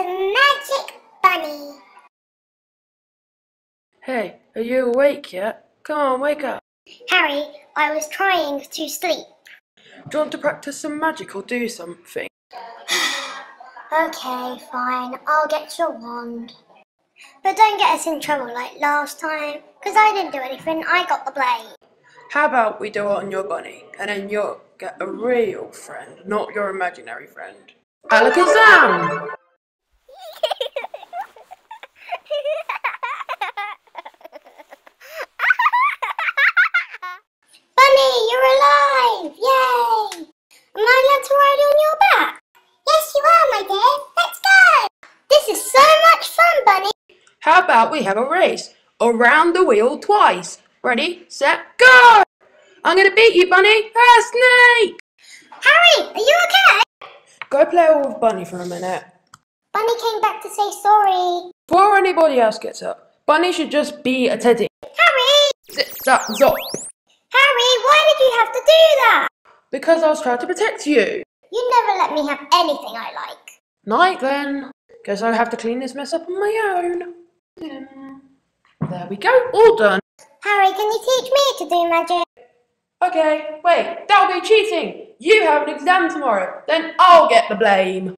The Magic Bunny. Hey, are you awake yet? Come on, wake up. Harry, I was trying to sleep. Do you want to practice some magic or do something? Okay, fine, I'll get your wand. But don't get us in trouble like last time, because I didn't do anything, I got the blade. How about we do it on your bunny, and then you'll get a real friend, not your imaginary friend. Alakazam! Bunny, you're alive! Yay! Am I allowed to ride on your back? Yes, you are, my dear. Let's go! This is so much fun, Bunny. How about we have a race? Around the wheel twice. Ready, set, go! I'm gonna beat you, Bunny! Ah, snake! Harry, are you okay? Go play with Bunny for a minute. Bunny came back to say sorry. Before anybody else gets up, Bunny should just be a teddy. Harry! Zip, zap, zop. Harry, why did you have to do that? Because I was trying to protect you. You never let me have anything I like. Night then. Guess I have to clean this mess up on my own. There we go, all done. Harry, can you teach me to do magic? Okay, wait, that'll be cheating. You have an exam tomorrow, then I'll get the blame.